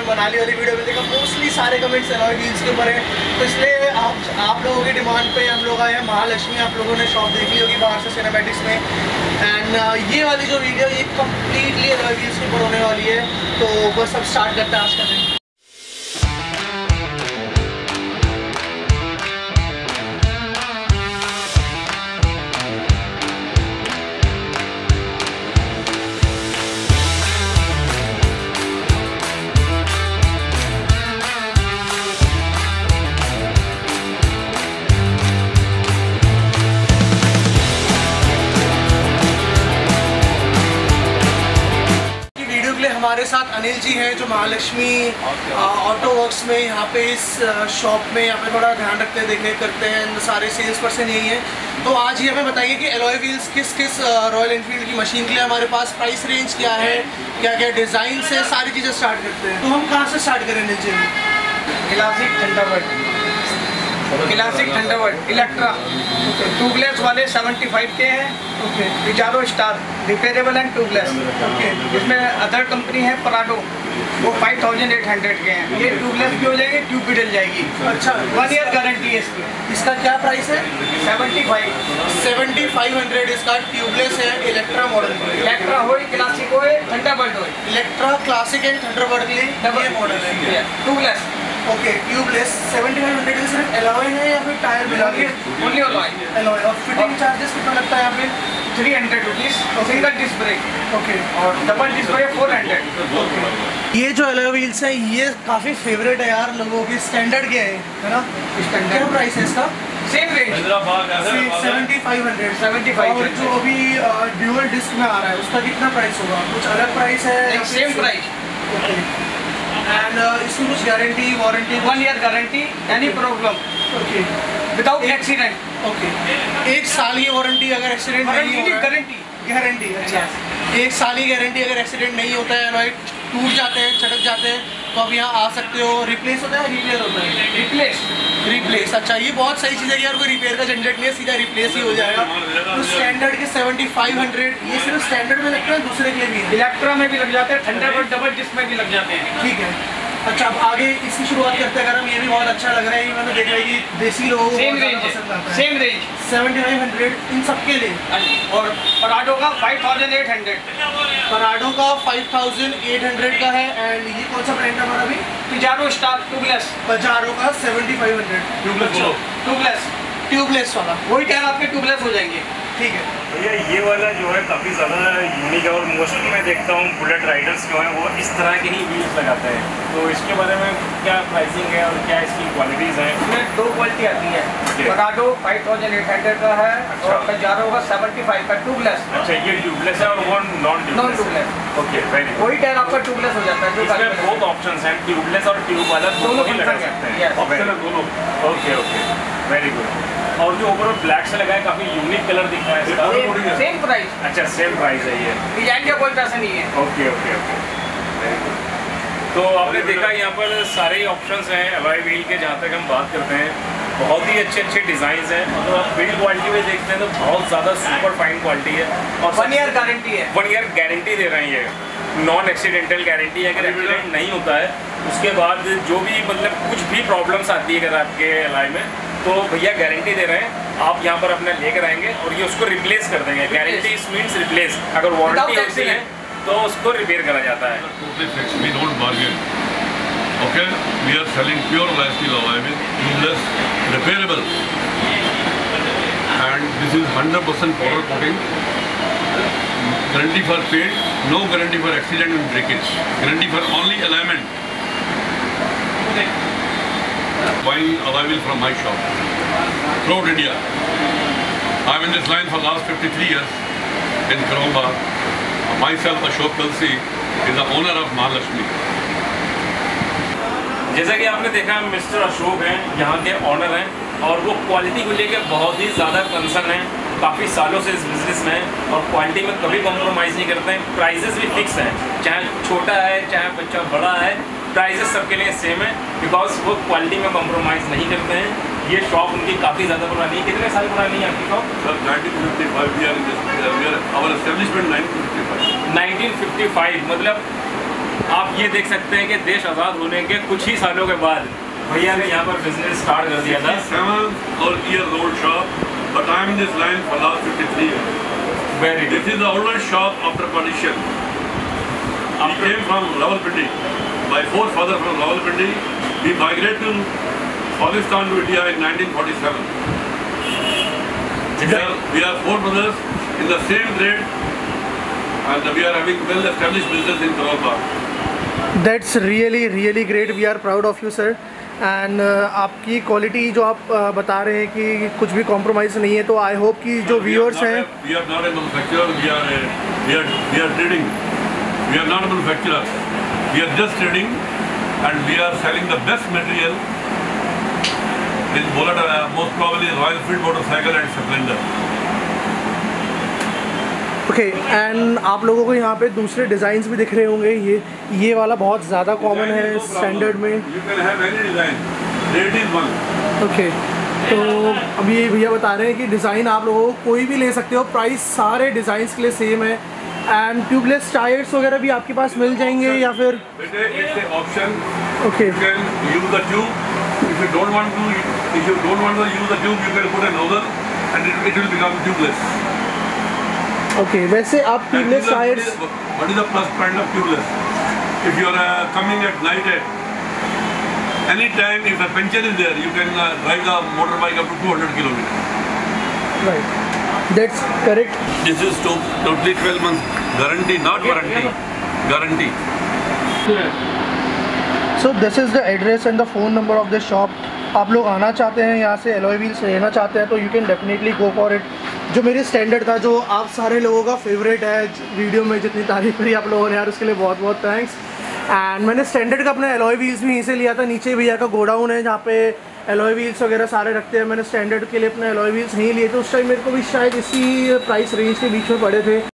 में मनाली वाली वीडियो में। देखा मोस्टली सारे कमेंट्स अलॉय व्हील्स के ऊपर है। तो इसलिए आप आप लोगों की डिमांड पे हम लोग आए हैं। महालक्ष्मी, आप लोगों ने शॉप देख ली होगी बाहर से सिनेमेटिक्स में। एंड ये वाली जो वीडियो ये कम्प्लीटली अलॉय व्हील्स के ऊपर होने वाली है। तो बस अब स्टार्ट करते हैं आज का दिन। हमारे साथ अनिल जी हैं जो महालक्ष्मी ऑटो वर्क्स में यहाँ पे इस शॉप में यहाँ पे थोड़ा ध्यान रखते हैं देखने करते हैं सारे सेल्स पर्सन यही हैं। तो आज ये हमें बताइए कि एलॉय व्हील्स किस किस रॉयल इनफील्ड की मशीन के लिए हमारे पास प्राइस रेंज क्या है क्या क्या डिज़ाइन है सारी चीज़ें स्टार्ट करते हैं। तो हम कहाँ से स्टार्ट करें Anil ji? Classic Thunderbird Classic Thunderbird Electra tubeless वाले 75 के हैं। ओके विचारो star repairable and tubeless okay इसमें अदर कंपनी है पराडो वो 5800 के हैं. ये ट्यूबलेस भी हो जाएँगे ट्यूब भी डल जाएगी. अच्छा. वन ईयर गारंटी है इसकी. इसका क्या प्राइस है? 75 सेवेंटी फाइव हंड्रेड इसका ट्यूबलेस है इलेक्ट्रा मॉडल इलेक्ट्रा हो क्लासिक हो थंडरबर्ड हो. इलेक्ट्रा क्लासिक एंड थंडरबर्ड के लिए ये मॉडल है. Tubeless okay tubeless seventy five hundred सिर्फ़ एलॉय है या फिर टायर मिला के ओनली ऑलॉय एलॉय और फिटिंग चार्जेस कितना लगता है यहाँ पे? Three hundred rupees single disc brake okay और double disc brake four hundred ये जो एलॉय व्हील्स है ये काफ़ी फेवरेट है यार लोगों की। स्टैंडर्ड के है? है ना? क्या स्टैंडर्ड प्राइस है इसका? Same range seventy five hundred 75 और जो अभी ड्यूअल डिस्क में आ रहा है उसका कितना प्राइस होगा? कुछ अलग प्राइस है सेम प्राइस एंड इसकी कुछ guarantee warranty one year guarantee any problem okay without accident okay एक साल की वारंटी अगर एक्सीडेंट नहीं हो है। गारंटी गारंटी अच्छा। एक साल की गारंटी अगर एक्सीडेंट नहीं होता है एलॉय टूट जाते हैं चटक जाते हैं तो आप यहाँ आ सकते हो। रिप्लेस होता है रिपेयर होता है? रिप्लेस रिप्लेस अच्छा ये बहुत सही चीज़ है यार कोई रिपेयर का झंझट नहीं है सीधा रिप्लेस ही हो जाएगा। तो स्टैंडर्ड के सेवेंटी फाइव हंड्रेड ये सिर्फ़ स्टैंडर्ड में लगता है दूसरे के लिए भी है? इलेक्ट्रा में भी लग जाते हैं थंडरबर्ड डबल डिस्क में भी लग जाते हैं। ठीक है। अच्छा अब आगे इसकी शुरुआत करते हैं। अगर हम ये भी बहुत अच्छा लग रहा है ये मैंने देखा है कि देसी लोगों को सेम रेंज पसंद आता है। Same range seventy five hundred इन सबके लिए। और पराडो का फाइव थाउज़ेंड एट हंड्रेड पराडो का फाइव थाउज़ेंड एट हंड्रेड का है एंड ये कौन सा ब्रांड है हमारा अभी? पिजारो स्टार ट्यूबलेस पजारो का seventy five hundred tubeless tubeless वाला। वही टायर आपके ट्यूबलेस हो जाएँगे। ठीक है। भैया ये वाला जो है काफ़ी ज़्यादा यूनिक है और मोस्टली मैं देखता हूँ बुलेट राइडर्स जो हैं वो इस तरह के ही व्हील्स लगाते हैं। तो इसके बारे में क्या प्राइसिंग है और क्या इसकी क्वालिटीज़ हैं? इसमें दो क्वालिटी आती है। जी। पराडो फाइव थाउज़ेंड एट हंड्रेड का है अच्छा। और पिजारो का सेवेंटी फाइव का ट्यूबलेस अच्छा ये ट्यूबलेस है और वो non non tubeless okay very वही टायर आपका ट्यूबलेस हो जाता है इसमें बहुत ऑप्शन हैं ट्यूबलेस और ट्यूब वाला दोनों ही लगा सकते ऑप्शन है। दोनों। ओके ओके वेरी गुड और जो ऊपर ब्लैक से लगा है काफ़ी यूनिक कलर दिख रहा है इसका। सेम प्राइस अच्छा सेम प्राइस है ये। डिज़ाइन का कोई पैसा नहीं है। ओके ओके ओके तो आपने देखा यहाँ पर सारे ही ऑप्शंस हैं अलॉय व्हील के जहाँ तक हम बात करते हैं। बहुत ही अच्छे अच्छे डिज़ाइन हैं। मतलब आप बिल्ड क्वालिटी में देखते हैं तो बहुत ज़्यादा सुपर फाइन क्वालिटी है। और वन ईयर गारंटी है। वन ईयर गारंटी दे रहे हैं ये। नॉन एक्सीडेंटल गारंटी है अगर एक्सीडेंट नहीं होता है उसके बाद जो भी मतलब कुछ भी प्रॉब्लम्स आती है अगर आपके एलाई में तो भैया गारंटी दे रहे हैं आप यहाँ पर अपना लेकर आएँगे और ये उसको रिप्लेस कर देंगे। गारंटी इस मीन्स रिप्लेस अगर वारंटी होती है तो उसको रिपेयर करा जाता है। Okay we are selling pure वैसी I mean useless repairable and this is 100% percent power coating guarantee for paid no guarantee for accident and breakage guarantee for only alignment Buying wheel from my shop. Throughout India. I'm in this line for last 53 years in Karomba. Myself, Ashok Kalsi, is the owner of Mahalakshmi. जैसा कि आपने देखा mister Ashok हैं यहाँ के honour हैं और वो क्वालिटी को लेकर बहुत ही ज़्यादा कंसर्न हैं काफ़ी सालों से इस बिज़नेस में हैं और क्वालिटी में कभी कॉम्प्रोमाइज़ नहीं करते हैं प्राइजेस भी फिक्स हैं चाहे छोटा है चाहे बच्चा बड़ा है प्राइजेस सबके लिए सेम है बिकॉज़ वो क्वालिटी में कम्प्रोमाइज नहीं करते हैं। ये शॉप उनकी काफ़ी ज़्यादा पुरानी है। कितने साल पुरानी है आपकी shop sir nineteen fifty five year our establishment nineteen fifty five मतलब आप ये देख सकते हैं कि देश आज़ाद होने के कुछ ही सालों के बाद भैया ने यहाँ पर बिज़नेस स्टार्ट कर दिया था। और road shop but I am this line for last fifty three very this is the old shop after partition I am from लवल पिटी My forefather from Rawalpindi. We migrated to Pakistan to India in 1947. We are, we are four brothers in the same grade and we are having well established business in Bagh. That's really really great we are proud of you sir and आपकी quality जो आप uh, बता रहे हैं कि कुछ भी compromise नहीं है तो आई होप कि जो व्यूअर्स हैं a- We are not a manufacturer, we are, a, we are, we are trading. We are not a manufacturer. We are just trading and we are selling the best material in bullet, uh, most probably Royal Field motorcycle and Splendor. Okay and आप लोगों को यहाँ पे दूसरे designs भी दिख रहे होंगे ये ये वाला बहुत ज़्यादा कॉमन है. स्टैंडर्ड में. ओके तो अभी ये भैया बता रहे हैं कि डिज़ाइन आप लोगों को कोई भी ले सकते हो प्राइस सारे डिज़ाइंस के लिए सेम है एंड ट्यूबलेस टायर्स वगैरह भी आपके पास मिल जाएँगे या फिर option. Okay the tube. If you don't want to, if you don't want to use the tube, you can put a nozzle and it, it will become tubeless. Okay वैसे आप tubeless tyres What is the plus point of tubeless? If you are uh, coming at night at any time, if a puncture is there, you can uh, drive the motorbike up to 200 kilometers. Right that's correct This is to, totally 12 months guarantee, not warranty. Guarantee. So this is the address and the phone number of the shop आप लोग आना चाहते हैं यहाँ से alloy wheels लेना चाहते हैं तो you can definitely go for it जो मेरी स्टैंडर्ड था जो आप सारे लोगों का फेवरेट है वीडियो में जितनी तारीफ़ करी आप लोगों ने यार उसके लिए बहुत बहुत थैंक्स एंड मैंने स्टैंडर्ड का अपना एलोई व्हील्स भी यहीं से लिया था नीचे भैया का गोडाउन है जहाँ पे एलोई व्हील्स वगैरह सारे रखते हैं। मैंने स्टैंडर्ड के लिए अपने एलोई व्हील्स नहीं लिए थे। उस टाइम मेरे को भी शायद इसी प्राइस रेंज के बीच में पड़े थे।